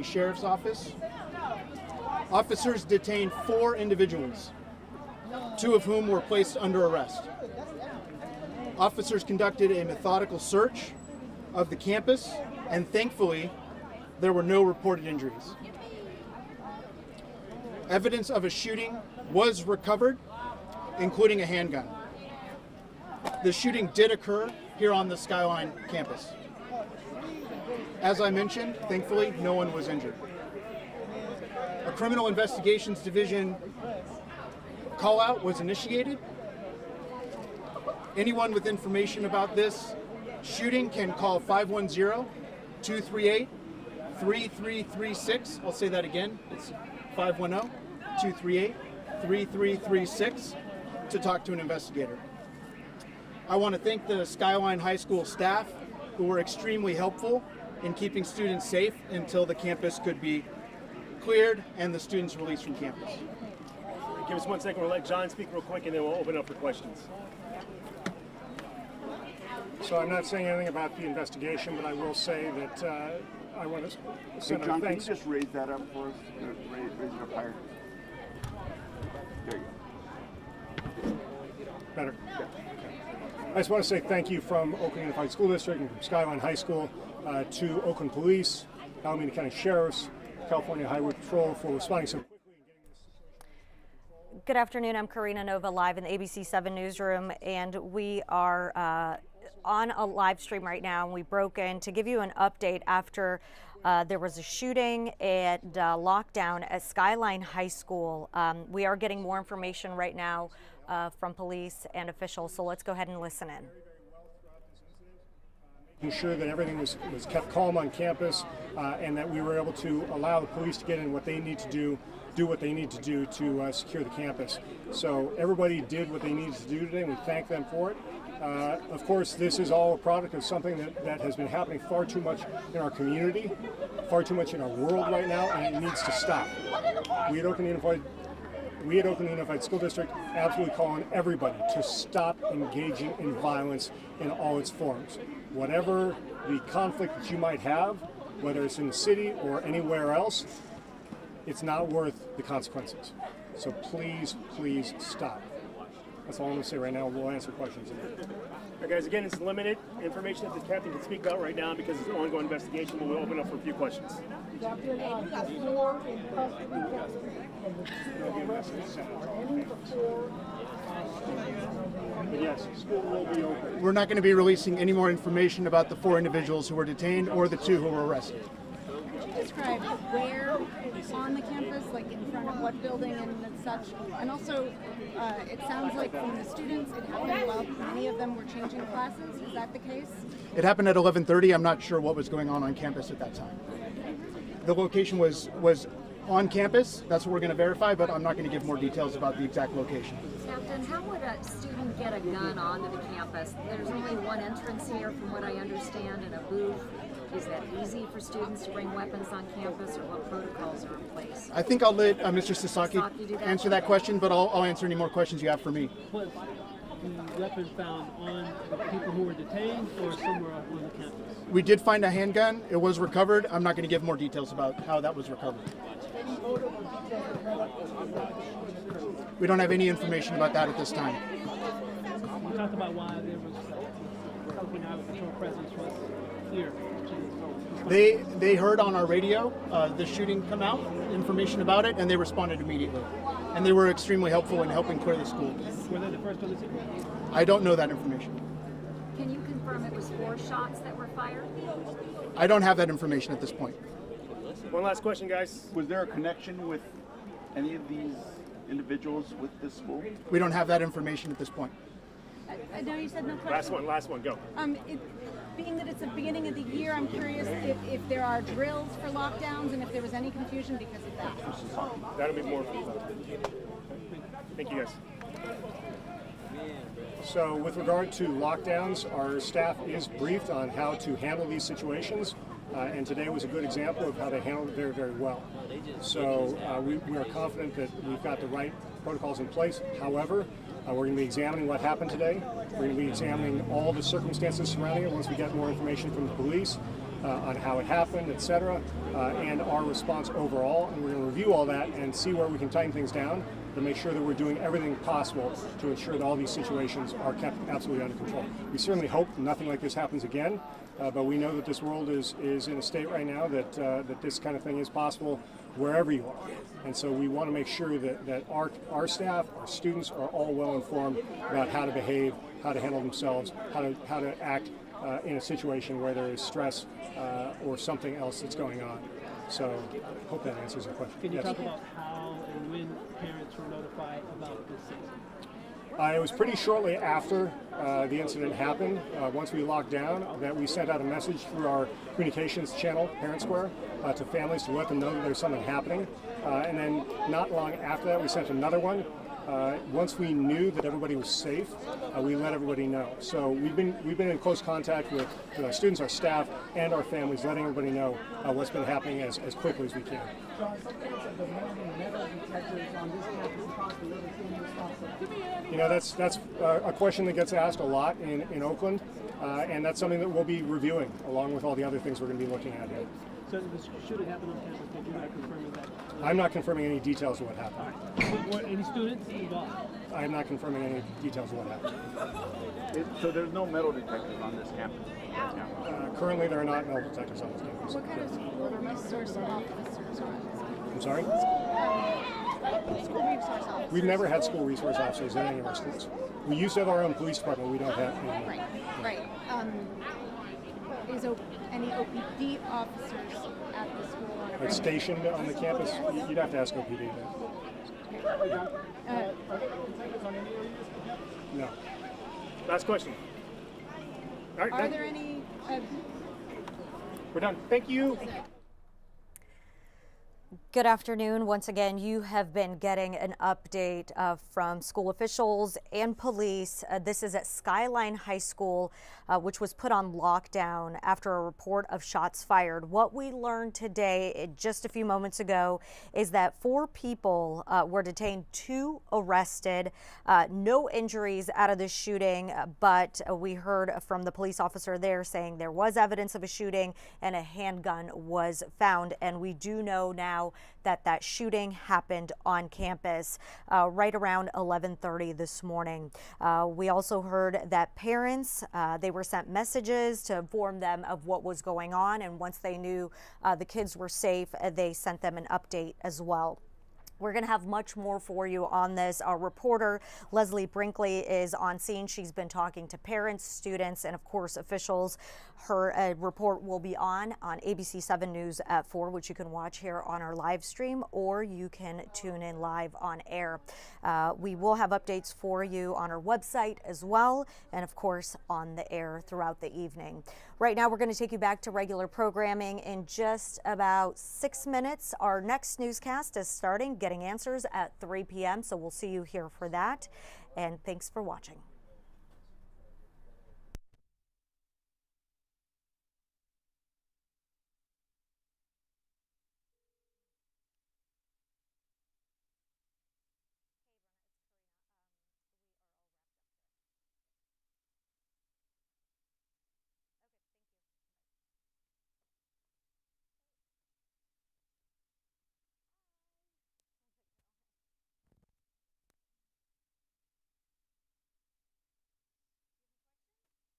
County Sheriff's Office. Officers detained four individuals, two of whom were placed under arrest. Officers conducted a methodical search of the campus, and thankfully, there were no reported injuries. Evidence of a shooting was recovered, including a handgun. The shooting did occur here on the Skyline campus. As I mentioned, thankfully, no one was injured. A criminal investigations division call out was initiated. Anyone with information about this shooting can call 510 238 3336. I'll say that again. It's 510 238 3336 to talk to an investigator. I want to thank the Skyline High School staff who were extremely helpful in keeping students safe until the campus could be cleared and the students released from campus. Give us one second. We'll let John speak real quick, and then we'll open up for questions. So I'm not saying anything about the investigation, but I will say that uh, I want to Hey, send John, a can you just raise that up for us? Raise, raise it up higher. There you go. Better. I just want to say thank you from Oakland Unified School District and from Skyline High School uh, to Oakland Police, Alameda County Sheriffs, California Highway Patrol for responding so Good afternoon. I'm Karina Nova live in the ABC 7 newsroom, and we are uh, on a live stream right now. And we broke in to give you an update after uh, there was a shooting and uh, lockdown at Skyline High School. Um, we are getting more information right now uh, from police and officials, so let's go ahead and listen in. Making sure that everything was, was kept calm on campus uh, and that we were able to allow the police to get in what they need to do, do what they need to do to uh, secure the campus. So everybody did what they needed to do today, and we thank them for it. Uh, of course, this is all a product of something that, that has been happening far too much in our community, far too much in our world right now, and it needs to stop. We at Oakland Unified we at Oakland Unified School District absolutely call on everybody to stop engaging in violence in all its forms. Whatever the conflict that you might have, whether it's in the city or anywhere else, it's not worth the consequences. So please, please stop. That's all I'm going to say right now. We'll answer questions. All right, guys, again, it's limited information that the captain can speak about right now because it's an ongoing investigation, but we'll open up for a few questions. Captain, uh, you got four in custody and the two arrested. Any of the four But yes, school will be open. We're not going to be releasing any more information about the four individuals who were detained or the two who were arrested. Could you describe where on the campus, like in front of what building and such? And also, uh, it sounds like from the students, it happened while many of them were changing classes. Is that the case? It happened at 11:30. I'm not sure what was going on on campus at that time. The location was was on campus. That's what we're going to verify, but I'm not going to give more details about the exact location. Captain, how would a student get a gun onto the campus? There's only one entrance here, from what I understand, and a booth. Is that easy for students to bring weapons on campus, or what protocols are in place? I think I'll let uh, Mr. Sasaki Sasaki that? answer that question, but I'll, I'll answer any more questions you have for me. Was the weapon found on the people who were detained or somewhere on the campus? We did find a handgun. It was recovered. I'm not going to give more details about how that was recovered. We don't have any information about that at this time. You talked about why there was California Highway Patrol presence was here. They they heard on our radio uh, the shooting come out, information about it, and they responded immediately. And they were extremely helpful in helping clear the school. Were they the first one to see? I don't know that information. Can you confirm it was four shots that were fired? I don't have that information at this point. One last question, guys. Was there a connection with any of these individuals with this school? We don't have that information at this point. I, I know you said no question. Last one, last one, go. Um, it, being that it's the beginning of the year, I'm curious if, if there are drills for lockdowns and if there was any confusion because of that. That'll be more. Thank you, guys. So, with regard to lockdowns, our staff is briefed on how to handle these situations, uh, and today was a good example of how they handled it very, very well. So, uh, we, we are confident that we've got the right protocols in place. However, uh, we're going to be examining what happened today. We're going to be examining all the circumstances surrounding it once we get more information from the police. Uh, on how it happened, et cetera, uh, and our response overall. And we're going to review all that and see where we can tighten things down to make sure that we're doing everything possible to ensure that all these situations are kept absolutely under control. We certainly hope nothing like this happens again, uh, but we know that this world is, is in a state right now that, uh, that this kind of thing is possible wherever you are. And so we want to make sure that, that our, our staff, our students are all well informed about how to behave, how to handle themselves, how to, how to act uh, in a situation where there is stress uh, or something else that's going on. So I hope that answers your question. Can you Yes. talk about how and when parents were notified about this? Uh, it was pretty shortly after uh, the incident happened, uh, once we locked down, that we sent out a message through our communications channel, Parent Square, uh, to families to let them know that there's something happening. Uh, and then not long after that, we sent another one. Uh, once we knew that everybody was safe, uh, we let everybody know. So we've been we've been in close contact with, our students, our staff, and our families, letting everybody know uh, what's been happening as, as quickly as we can. You know, that's that's uh, a question that gets asked a lot in, in Oakland, uh, and that's something that we'll be reviewing along with all the other things we're going to be looking at here. So this shooting happened on campus, but you're not confirming that. I'm not confirming any details of what happened. Were, were any students involved? I'm not confirming any details of what happened. It, so there's no metal detectors on this campus right now. Uh, currently, there are not metal detectors on this campus. What kind of school resource officers are on I'm sorry? School resource officers. We've never had school resource officers in any of our schools. We used to have our own police department. We don't have any. Right, right. Um, is o- any OPD officers at the school on a Like regular? stationed on the campus, you'd have to ask OPD. then. Uh, No. Last question. All right, are there any, uh, we're done. Thank you. Good afternoon. Once again, you have been getting an update uh, from school officials and police. Uh, this is at Skyline High School, uh, which was put on lockdown after a report of shots fired. What we learned today, eh, just a few moments ago, is that four people uh, were detained, two arrested, uh, no injuries out of the shooting, uh, but we heard from the police officer there saying there was evidence of a shooting and a handgun was found. And we do know now that that shooting happened on campus uh, right around 11:30 this morning. Uh, we also heard that parents uh, they were sent messages to inform them of what was going on, and once they knew uh, the kids were safe, uh, they sent them an update as well. We're going to have much more for you on this. Our reporter, Leslie Brinkley, is on scene. She's been talking to parents, students, and of course, officials. Her uh, report will be on on ABC 7 News at 4, which you can watch here on our live stream, or you can tune in live on air. Uh, we will have updates for you on our website as well, and of course, on the air throughout the evening. Right now, we're going to take you back to regular programming in just about six minutes. Our next newscast is starting, getting answers at 3 p.m., so we'll see you here for that. And thanks for watching.